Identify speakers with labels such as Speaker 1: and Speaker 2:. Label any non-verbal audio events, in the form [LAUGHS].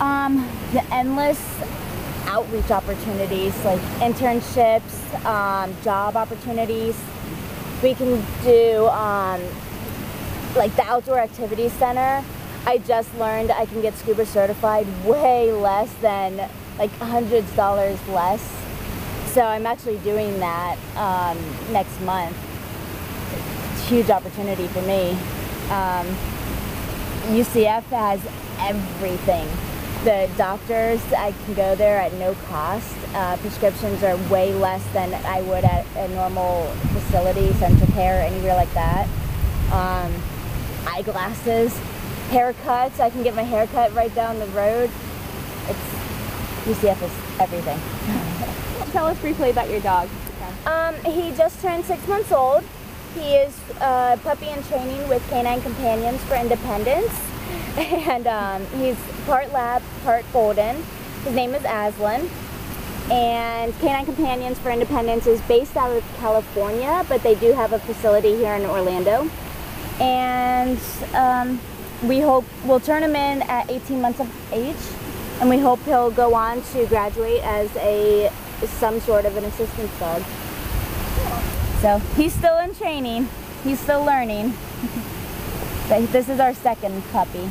Speaker 1: Um, the endless outreach opportunities like internships, um, job opportunities. We can do um, like the outdoor activities center. I just learned I can get scuba certified way less than like hundreds of dollars less. So I'm actually doing that um, next month. Huge opportunity for me. Um, UCF has everything. The doctors, I can go there at no cost. Uh, prescriptions are way less than I would at a normal facility, Centra Care, anywhere like that. Um, eyeglasses, haircuts. I can get my haircut right down the road. It's UCF is everything. [LAUGHS]
Speaker 2: Tell us briefly about your dog.
Speaker 1: Um, he just turned six months old. He is uh, puppy in training with Canine Companions for Independence, [LAUGHS] and um, he's part lab, part golden. His name is Aslan, and Canine Companions for Independence is based out of California, but they do have a facility here in Orlando. And um, we hope we'll turn him in at 18 months of age, and we hope he'll go on to graduate as a some sort of an assistance dog. So he's still in training. He's still learning. [LAUGHS] But this is our second puppy.